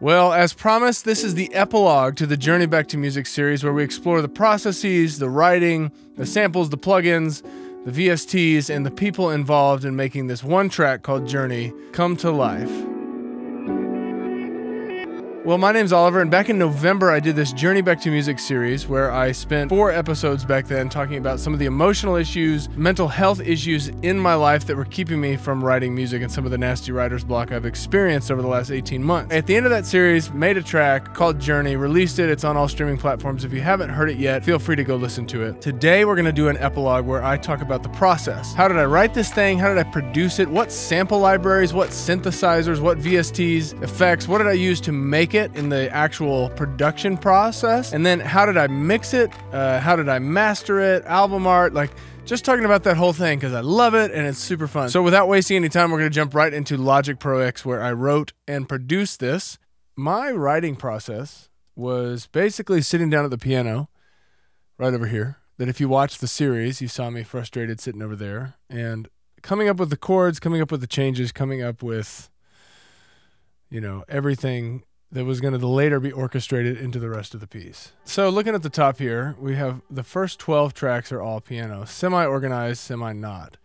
Well, as promised, this is the epilogue to the Journey Back to Music series where we explore the processes, the writing, the samples, the plugins, the VSTs, and the people involved in making this one track called Journey come to life. Well, my name's Oliver, and back in November, I did this Journey Back to Music series where I spent four episodes back then talking about some of the emotional issues, mental health issues in my life that were keeping me from writing music and some of the nasty writer's block I've experienced over the last 18 months. At the end of that series, made a track called Journey, released it. It's on all streaming platforms. If you haven't heard it yet, feel free to go listen to it. Today, we're going to do an epilogue where I talk about the process. How did I write this thing? How did I produce it? What sample libraries, what synthesizers, what VSTs, effects, what did I use to make it in the actual production process? And then how did I mix it? Uh, how did I master it? Album art, like just talking about that whole thing because I love it and it's super fun. So without wasting any time, we're going to jump right into Logic Pro X where I wrote and produced this. My writing process was basically sitting down at the piano right over here. That if you watch the series, you saw me frustrated sitting over there and coming up with the chords, coming up with the changes, coming up with you know everything that was going to later be orchestrated into the rest of the piece. So looking at the top here, we have the first 12 tracks are all piano, semi-organized, semi-not.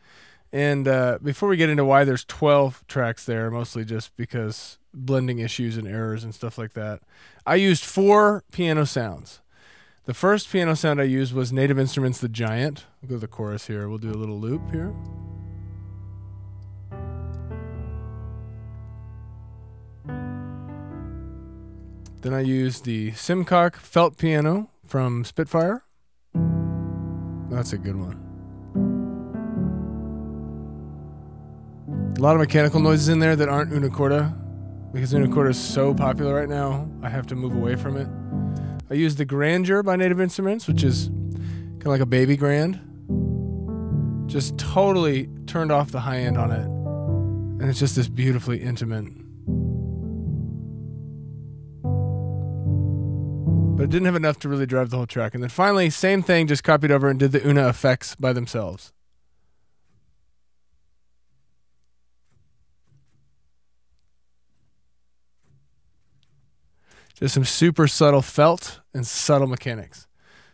And uh, before we get into why there's 12 tracks there, mostly just because blending issues and errors and stuff like that, I used four piano sounds. The first piano sound I used was Native Instruments The Giant. We'll go to the chorus here. We'll do a little loop here. Then I used the Simcock felt piano from Spitfire. That's a good one. A lot of mechanical noises in there that aren't Una Corda. Because Una Corda is so popular right now, I have to move away from it. I used the Grandeur by Native Instruments, which is kind of like a baby grand. Just totally turned off the high end on it. And it's just this beautifully intimate but it didn't have enough to really drive the whole track. And then finally, same thing, just copied over and did the Una effects by themselves. Just some super subtle felt and subtle mechanics.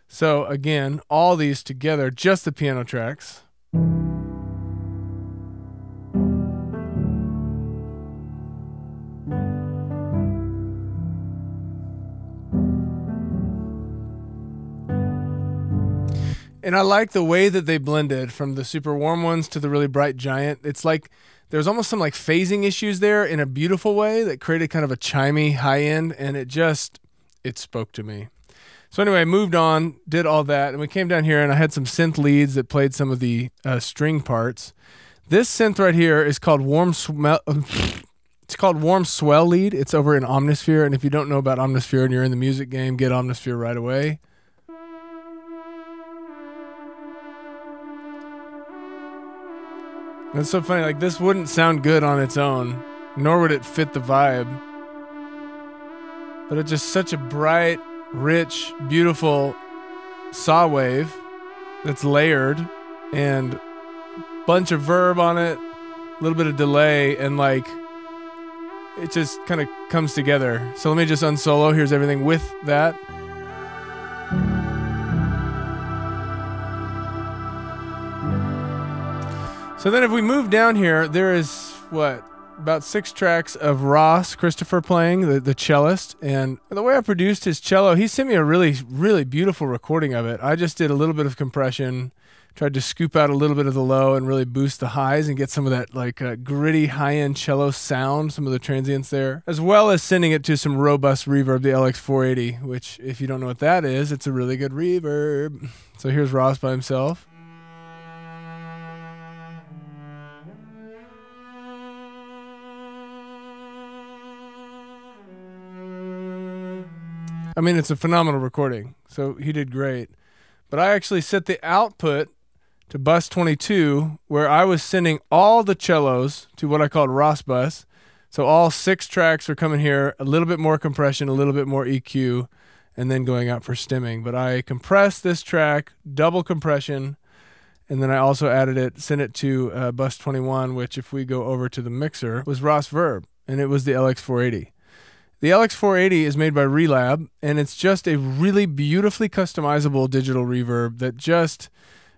So again, all these together, just the piano tracks. And I like the way that they blended from the super warm ones to the really bright giant. It's like there's almost some like phasing issues there in a beautiful way that created kind of a chimey high end and it just it spoke to me. So anyway, I moved on, did all that, and we came down here and I had some synth leads that played some of the uh, string parts. This synth right here is called Warm Smell. It's called Warm Swell Lead. It's over in Omnisphere, and if you don't know about Omnisphere and you're in the music game, get Omnisphere right away. It's so funny. Like this wouldn't sound good on its own, nor would it fit the vibe. But it's just such a bright, rich, beautiful saw wave that's layered and bunch of verb on it, a little bit of delay, and like it just kind of comes together. So let me just unsolo. Here's everything with that. So then if we move down here, there is what about six tracks of Ross Christopher playing the, the cellist and the way I produced his cello, he sent me a really really beautiful recording of it. I just did a little bit of compression, tried to scoop out a little bit of the low and really boost the highs and get some of that like uh, gritty high end cello sound, some of the transients there, as well as sending it to some robust reverb, the LX480, which if you don't know what that is, it's a really good reverb. So here's Ross by himself. I mean, it's a phenomenal recording. So he did great. But I actually set the output to bus 22, where I was sending all the cellos to what I called Ross bus. So all six tracks are coming here, a little bit more compression, a little bit more EQ, and then going out for stimming. But I compressed this track, double compression, and then I also added it, sent it to uh, bus 21, which if we go over to the mixer was Ross Verb, and it was the LX480. The LX480 is made by Relab, and it's just a really beautifully customizable digital reverb that just,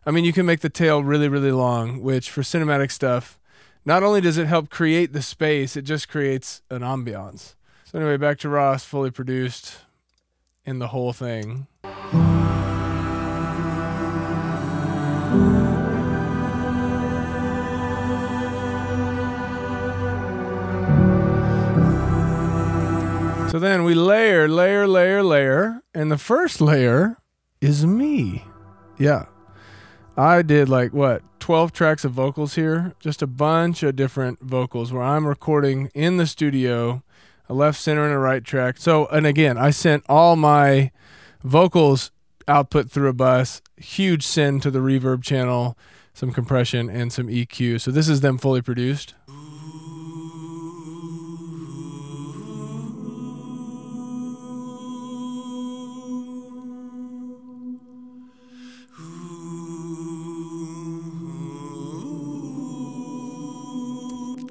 I mean, you can make the tail really, really long, which for cinematic stuff, not only does it help create the space, it just creates an ambiance. So, anyway, back to Ross, fully produced in the whole thing. So then we layer, layer, layer, layer, and the first layer is me. Yeah. I did like what, 12 tracks of vocals here, just a bunch of different vocals where I'm recording in the studio, a left, center, and a right track. So, and again, I sent all my vocals output through a bus, huge send to the reverb channel, some compression, and some EQ. So this is them fully produced.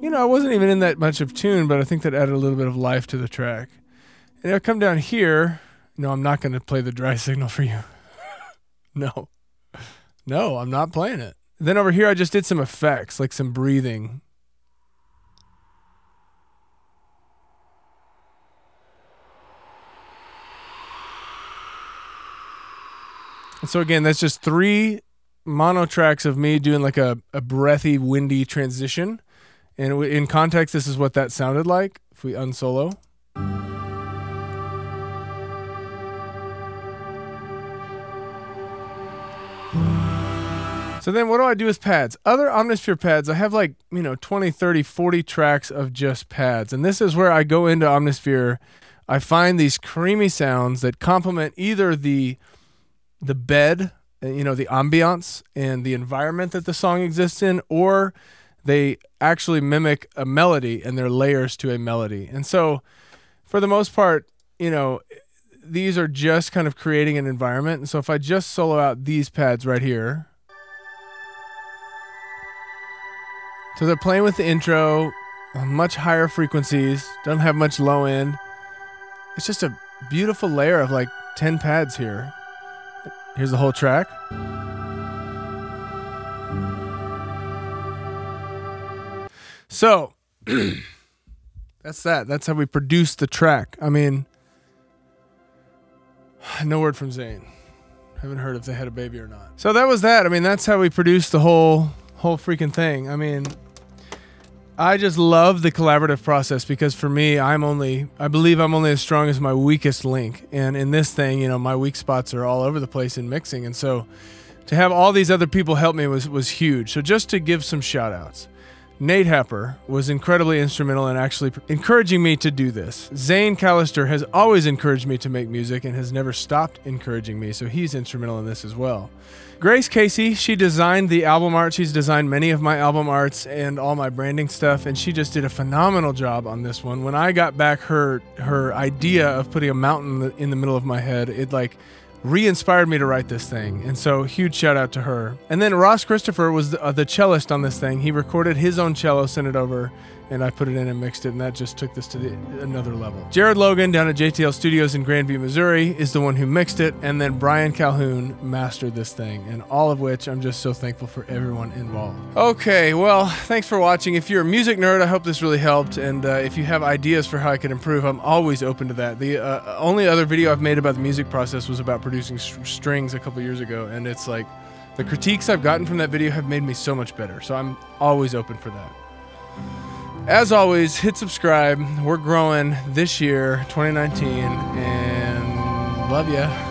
You know, I wasn't even in that much of tune, but I think that added a little bit of life to the track. And I come down here. No, I'm not going to play the dry signal for you. no. No, I'm not playing it. Then over here, I just did some effects, like some breathing. And so again, that's just three mono tracks of me doing like a, a breathy, windy transition. And in context, this is what that sounded like if we unsolo. So then what do I do with pads? Other Omnisphere pads, I have like, you know, 20, 30, 40 tracks of just pads. And this is where I go into Omnisphere. I find these creamy sounds that complement either the the bed, uh, you know, the ambiance and the environment that the song exists in, or they actually mimic a melody and they're layers to a melody. And so, for the most part, you know, these are just kind of creating an environment. And so, if I just solo out these pads right here, so they're playing with the intro, on much higher frequencies, don't have much low end. It's just a beautiful layer of like 10 pads here. Here's the whole track. So that's that. That's how we produce the track. I mean, no word from Zane. Haven't heard if they had a baby or not. So that was that. I mean, that's how we produced the whole whole freaking thing. I mean, I just love the collaborative process because for me, I'm only I believe I'm only as strong as my weakest link. And in this thing, you know, my weak spots are all over the place in mixing. And so to have all these other people help me was was huge. So just to give some shout outs. Nate Happer was incredibly instrumental in actually encouraging me to do this. Zane Callister has always encouraged me to make music and has never stopped encouraging me, so he's instrumental in this as well. Grace Casey, she designed the album art. She's designed many of my album arts and all my branding stuff, and she just did a phenomenal job on this one. When I got back her her idea of putting a mountain in the middle of my head, it like re-inspired me to write this thing and so huge shout out to her. And then ross christopher was the, uh, the cellist on this thing. He recorded his own cello sent it over and I put it in and mixed it, and that just took this to the, another level. Jared Logan down at JTL Studios in Grandview, Missouri, is the one who mixed it, and then Brian Calhoun mastered this thing, and all of which I'm just so thankful for everyone involved. Okay, well, thanks for watching. If you're a music nerd, I hope this really helped, and uh, if you have ideas for how I can improve, I'm always open to that. The uh, only other video I've made about the music process was about producing strings a couple years ago, and it's like the critiques I've gotten from that video have made me so much better. So I'm always open for that. As always, hit subscribe. We're growing this year, 2019, and love ya.